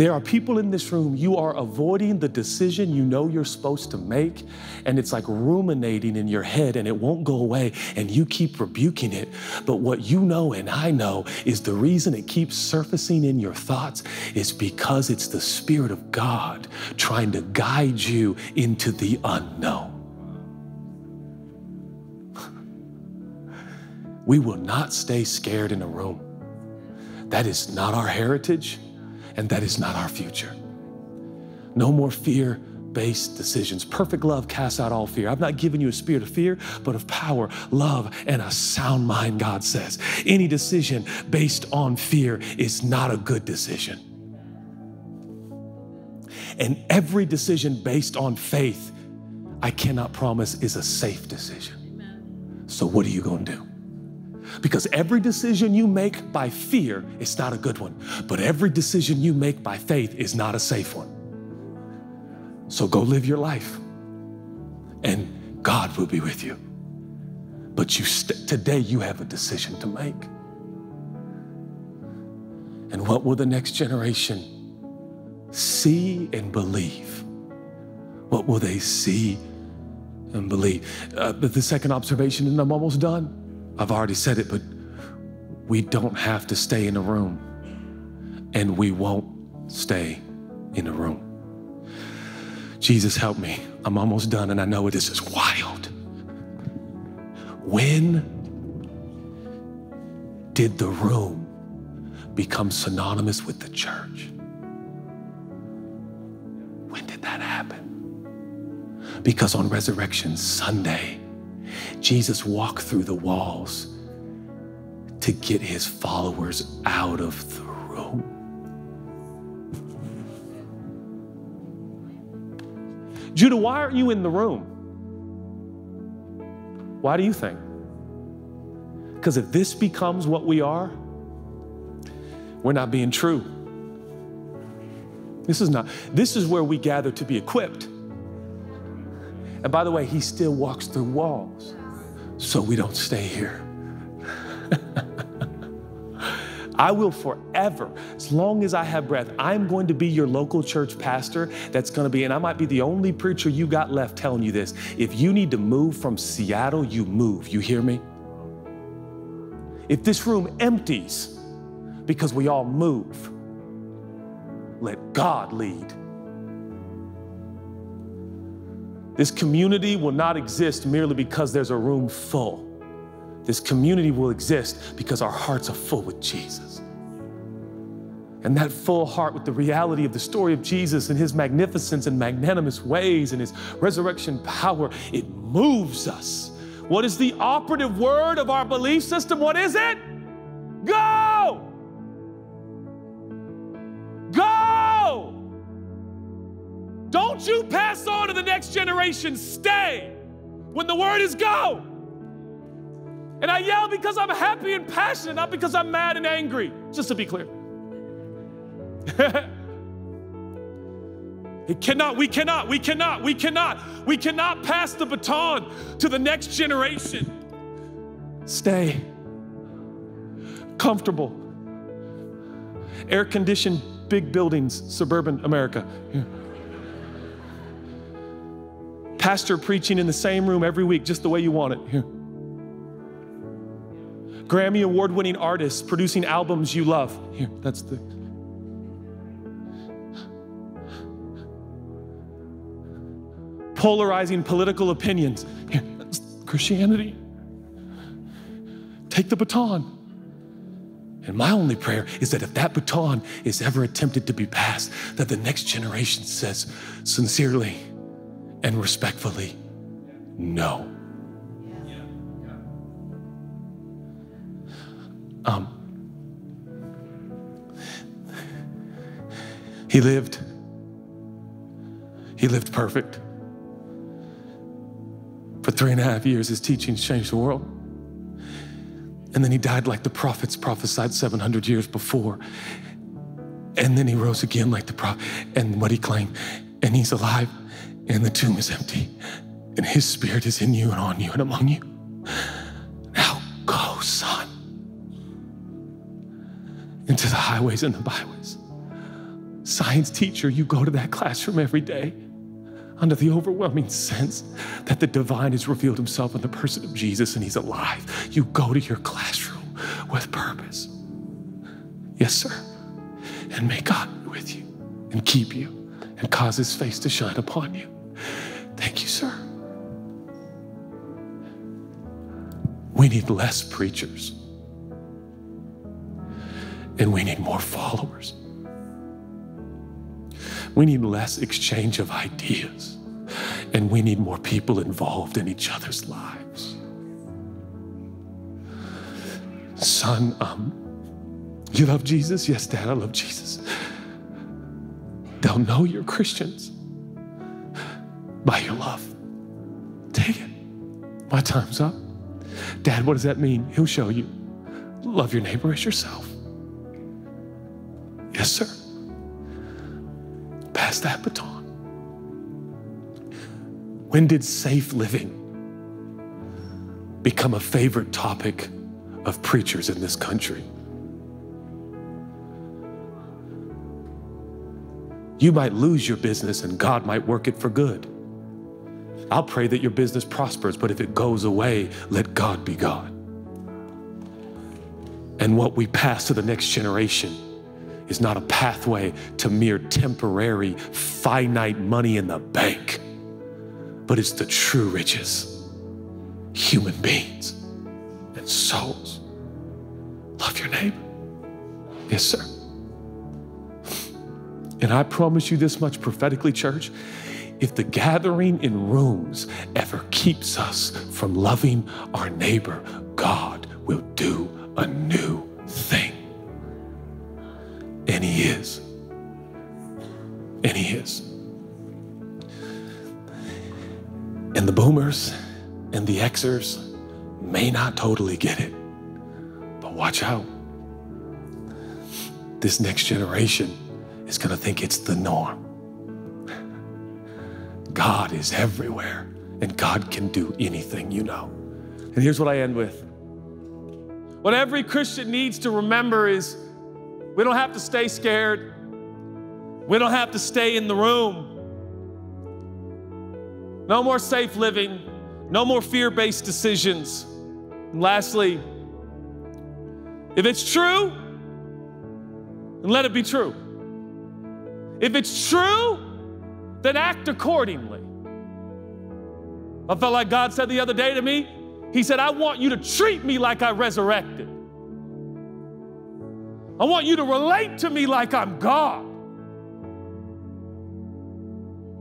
There are people in this room, you are avoiding the decision you know you're supposed to make, and it's like ruminating in your head and it won't go away, and you keep rebuking it. But what you know and I know is the reason it keeps surfacing in your thoughts is because it's the Spirit of God trying to guide you into the unknown. We will not stay scared in a room. That is not our heritage and that is not our future. No more fear based decisions. Perfect love casts out all fear. I've not given you a spirit of fear, but of power, love, and a sound mind, God says. Any decision based on fear is not a good decision. And every decision based on faith, I cannot promise is a safe decision. So, what are you going to do? Because every decision you make by fear is not a good one, but every decision you make by faith is not a safe one. So go live your life, and God will be with you. But you today you have a decision to make. And what will the next generation see and believe? What will they see and believe? Uh, but the second observation, and I'm almost done I've already said it, but we don't have to stay in a room, and we won't stay in a room. Jesus, help me. I'm almost done, and I know this is wild. When did the room become synonymous with the church? When did that happen? Because on Resurrection Sunday, Jesus walked through the walls to get his followers out of the room. Judah, why aren't you in the room? Why do you think? Because if this becomes what we are, we're not being true. This is not, this is where we gather to be equipped. And by the way, he still walks through walls, so we don't stay here. I will forever, as long as I have breath, I'm going to be your local church pastor. That's going to be, and I might be the only preacher you got left telling you this. If you need to move from Seattle, you move. You hear me? If this room empties because we all move, let God lead. This community will not exist merely because there's a room full. This community will exist because our hearts are full with Jesus. And that full heart with the reality of the story of Jesus and his magnificence and magnanimous ways and his resurrection power, it moves us. What is the operative word of our belief system? What is it? Go! The next generation. Stay when the word is go. And I yell because I'm happy and passionate, not because I'm mad and angry, just to be clear. it cannot, we cannot, we cannot, we cannot, we cannot pass the baton to the next generation. Stay comfortable, air conditioned big buildings, suburban America. Pastor preaching in the same room every week, just the way you want it. Yeah. Grammy award winning artists producing albums you love. Here, that's the. Polarizing political opinions. Here, that's Christianity. Take the baton. And my only prayer is that if that baton is ever attempted to be passed, that the next generation says sincerely and respectfully, no. Um, he lived. He lived perfect. For three and a half years, his teachings changed the world. And then he died like the prophets prophesied 700 years before. And then he rose again like the prophet. And what he claimed, and he's alive, and the tomb is empty, and his spirit is in you and on you and among you. Now go, son, into the highways and the byways. Science teacher, you go to that classroom every day under the overwhelming sense that the divine has revealed himself in the person of Jesus and he's alive. You go to your classroom with purpose. Yes, sir. And may God be with you and keep you and cause his face to shine upon you. Thank you, sir. We need less preachers and we need more followers. We need less exchange of ideas, and we need more people involved in each other's lives. Son, um, you love Jesus? Yes, Dad, I love Jesus. They'll know you're Christians by your love. Take it. My time's up. Dad, what does that mean? He'll show you. Love your neighbor as yourself. Yes, sir pass that baton? When did safe living become a favorite topic of preachers in this country? You might lose your business and God might work it for good. I'll pray that your business prospers, but if it goes away, let God be God. And what we pass to the next generation is not a pathway to mere temporary, finite money in the bank, but it's the true riches, human beings and souls. Love your neighbor. Yes, sir. And I promise you this much prophetically, church. If the gathering in rooms ever keeps us from loving our neighbor, God will do a new thing. And He is. And He is. And the boomers and the Xers may not totally get it, but watch out. This next generation is going to think it's the norm. God is everywhere, and God can do anything, you know. And here's what I end with what every Christian needs to remember is we don't have to stay scared, we don't have to stay in the room. No more safe living, no more fear based decisions. And lastly, if it's true, let it be true. If it's true, then act accordingly. I felt like God said the other day to me, He said, I want you to treat me like I resurrected. I want you to relate to me like I'm God.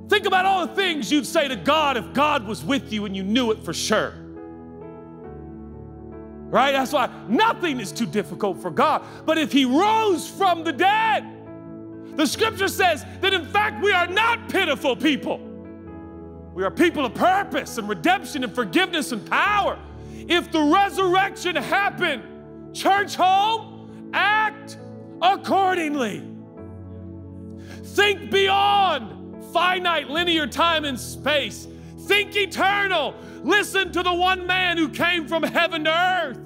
Think about all the things you'd say to God if God was with you and you knew it for sure. Right? That's why nothing is too difficult for God. But if He rose from the dead, the scripture says that in fact we are not pitiful people. We are people of purpose and redemption and forgiveness and power. If the resurrection happened, Churchome, act accordingly. Think beyond finite linear time and space. Think eternal. Listen to the one man who came from heaven to earth.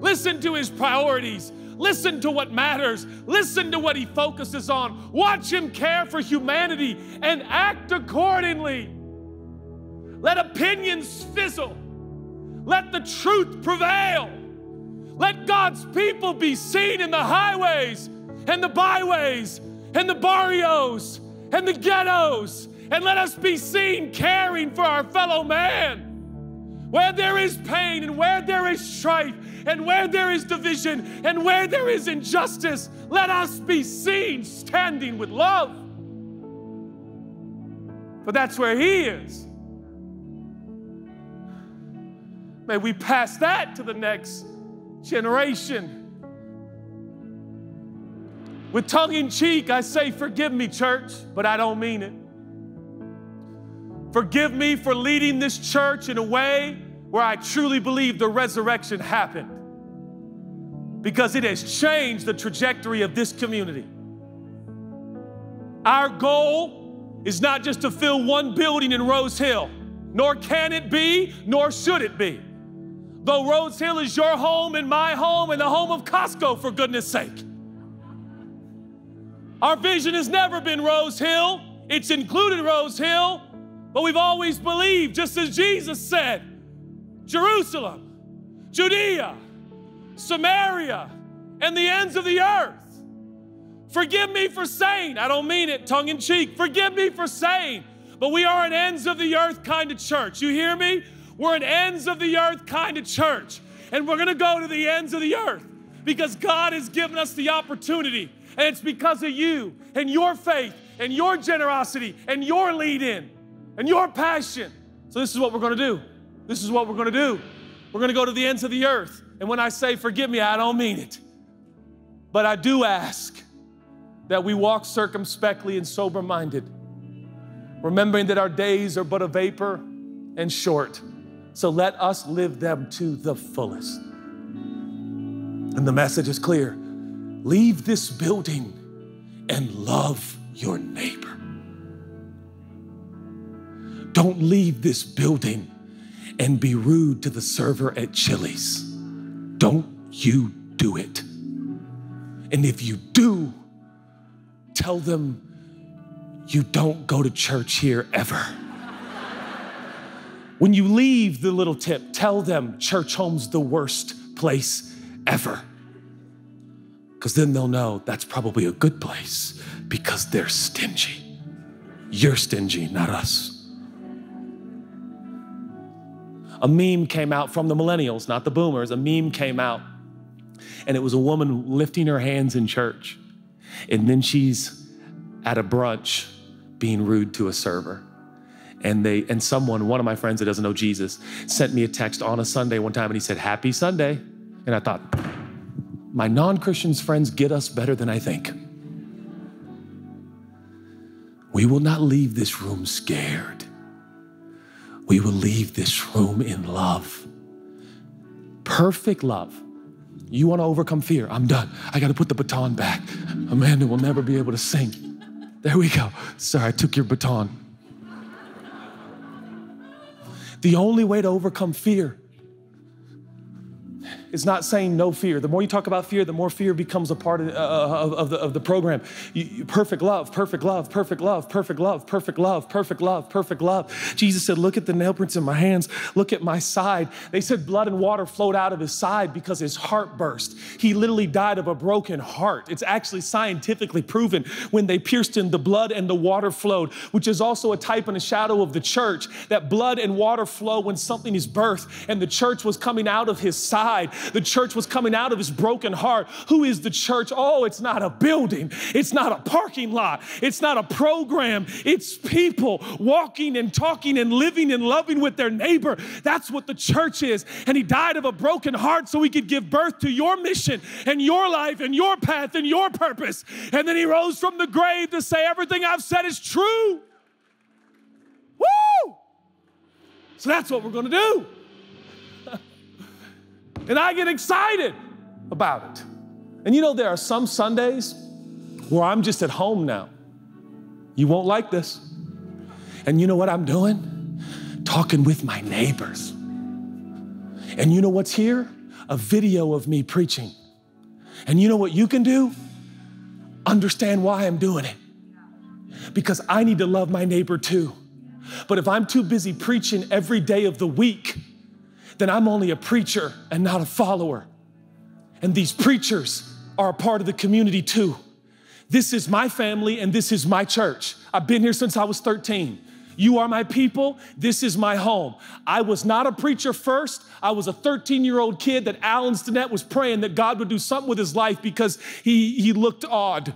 Listen to his priorities. Listen to what matters. Listen to what he focuses on. Watch him care for humanity and act accordingly. Let opinions fizzle. Let the truth prevail. Let God's people be seen in the highways and the byways and the barrios and the ghettos. And let us be seen caring for our fellow man. Where there is pain and where there is strife and where there is division and where there is injustice, let us be seen standing with love. For that's where He is. May we pass that to the next generation. With tongue in cheek, I say, Forgive me, church, but I don't mean it. Forgive me for leading this church in a way where I truly believe the resurrection happened because it has changed the trajectory of this community. Our goal is not just to fill one building in Rose Hill, nor can it be, nor should it be. Though Rose Hill is your home and my home and the home of Costco, for goodness sake. Our vision has never been Rose Hill, it's included Rose Hill, but we've always believed, just as Jesus said, Jerusalem, Judea, Samaria, and the ends of the earth. Forgive me for saying, I don't mean it tongue in cheek, forgive me for saying, but we are an ends of the earth kind of church. You hear me? We're an ends of the earth kind of church. And we're gonna go to the ends of the earth because God has given us the opportunity. And it's because of you and your faith and your generosity and your lead in and your passion. So, this is what we're gonna do. This is what we're gonna do. We're gonna go to the ends of the earth. And when I say forgive me, I don't mean it. But I do ask that we walk circumspectly and sober minded, remembering that our days are but a vapor and short. So let us live them to the fullest. And the message is clear leave this building and love your neighbor. Don't leave this building and be rude to the server at Chili's. Don't you do it. And if you do, tell them you don't go to church here ever. when you leave the little tip, tell them Churchome's the worst place ever. Because then they'll know that's probably a good place because they're stingy. You're stingy, not us. A meme came out from the millennials, not the boomers. A meme came out, and it was a woman lifting her hands in church. And then she's at a brunch being rude to a server. And they and someone, one of my friends that doesn't know Jesus, sent me a text on a Sunday one time and he said, Happy Sunday. And I thought, my non-Christians friends get us better than I think. We will not leave this room scared. We will leave this room in love. Perfect love. You want to overcome fear? I'm done. I got to put the baton back. Amanda will never be able to sing. There we go. Sorry, I took your baton. The only way to overcome fear is not saying no fear. The more you talk about fear, the more fear becomes a part of, uh, of, of, the, of the program. You, you, perfect love, perfect love, perfect love, perfect love, perfect love, perfect love, perfect love. Jesus said, Look at the nail prints in my hands, look at my side. They said blood and water flowed out of his side because his heart burst. He literally died of a broken heart. It's actually scientifically proven when they pierced him, the blood and the water flowed, which is also a type and a shadow of the church that blood and water flow when something is birthed, and the church was coming out of his side. The church was coming out of his broken heart. Who is the church? Oh, it's not a building, it's not a parking lot, it's not a program, it's people walking and talking and living and loving with their neighbor. That's what the church is. And he died of a broken heart so he could give birth to your mission and your life and your path and your purpose. And then he rose from the grave to say, Everything I've said is true. Woo! So that's what we're going to do. And I get excited about it. And you know, there are some Sundays where I'm just at home now. You won't like this. And you know what I'm doing? Talking with my neighbors. And you know what's here? A video of me preaching. And you know what you can do? Understand why I'm doing it. Because I need to love my neighbor too. But if I'm too busy preaching every day of the week, then I'm only a preacher and not a follower. And these preachers are a part of the community too. This is my family and this is my church. I've been here since I was 13. You are my people. This is my home. I was not a preacher first. I was a 13 year old kid that Alan Stinnett was praying that God would do something with his life because he, he looked odd.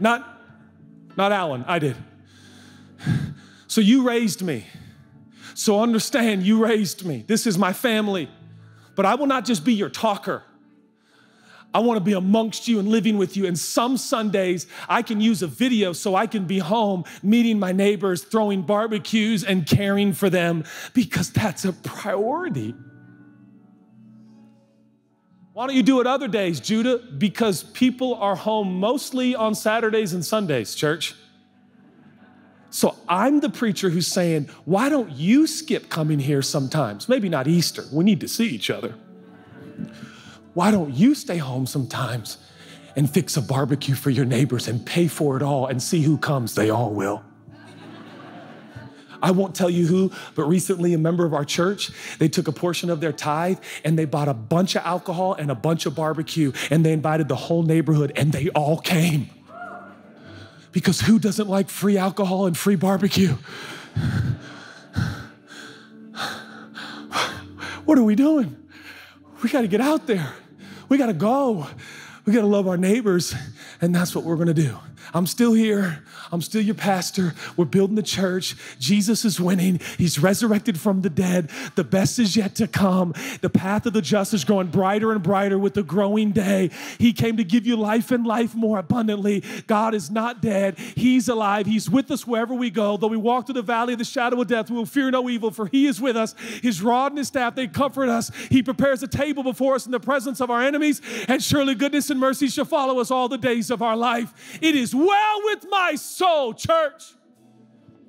Not, not Alan, I did. So you raised me. So understand, you raised me. This is my family. But I will not just be your talker. I want to be amongst you and living with you. And some Sundays, I can use a video so I can be home meeting my neighbors, throwing barbecues, and caring for them because that's a priority. Why don't you do it other days, Judah? Because people are home mostly on Saturdays and Sundays, church. So I'm the preacher who's saying, why don't you skip coming here sometimes? Maybe not Easter, we need to see each other. Why don't you stay home sometimes and fix a barbecue for your neighbors and pay for it all and see who comes? They all will. I won't tell you who, but recently a member of our church, they took a portion of their tithe and they bought a bunch of alcohol and a bunch of barbecue and they invited the whole neighborhood and they all came. Because who doesn't like free alcohol and free barbecue? What are we doing? We got to get out there. We got to go. We got to love our neighbors. And that's what we're going to do. I'm still here. I'm still your pastor. We're building the church. Jesus is winning. He's resurrected from the dead. The best is yet to come. The path of the just is growing brighter and brighter with the growing day. He came to give you life and life more abundantly. God is not dead. He's alive. He's with us wherever we go. Though we walk through the valley of the shadow of death, we will fear no evil, for He is with us. His rod and His staff, they comfort us. He prepares a table before us in the presence of our enemies, and surely goodness and mercy shall follow us all the days of our life. It is well with my soul, church.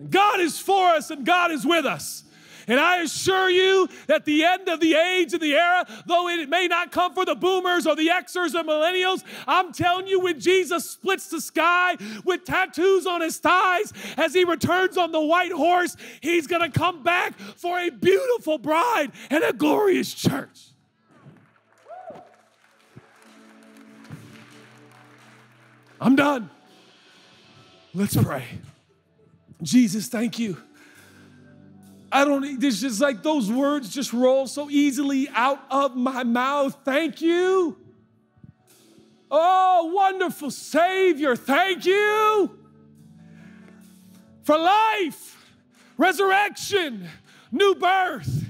God is for us and God is with us. And I assure you that the end of the age and the era, though it may not come for the boomers or the Xers or millennials, I'm telling you, when Jesus splits the sky with tattoos on his thighs as he returns on the white horse, he's gonna come back for a beautiful bride and a glorious church. I'm done. Let's pray. Jesus, thank you. I don't, there's just like those words just roll so easily out of my mouth. Thank you. Oh, wonderful Savior, thank you for life, resurrection, new birth,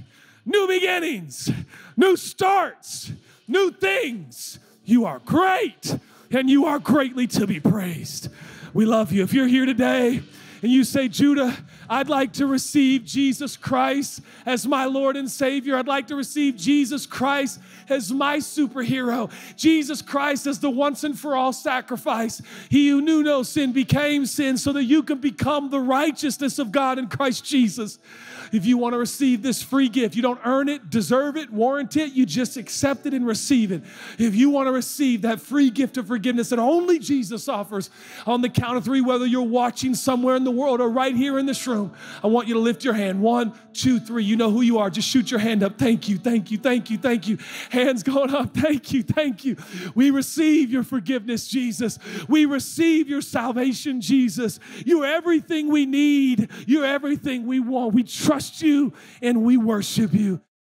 new beginnings, new starts, new things. You are great and you are greatly to be praised. We love you. If you're here today and you say, Judah, I'd like to receive Jesus Christ as my Lord and Savior. I'd like to receive Jesus Christ as my superhero. Jesus Christ as the once and for all sacrifice. He who knew no sin became sin so that you can become the righteousness of God in Christ Jesus. If you want to receive this free gift, you don't earn it, deserve it, warrant it, you just accept it and receive it. If you want to receive that free gift of forgiveness that only Jesus offers on the count of three, whether you're watching somewhere in the world or right here in this room, I want you to lift your hand. One, two, three. You know who you are. Just shoot your hand up. Thank you, thank you, thank you, thank you. Hands going up. Thank you, thank you. We receive your forgiveness, Jesus. We receive your salvation, Jesus. You're everything we need. You're everything we want. We trust you and we worship you.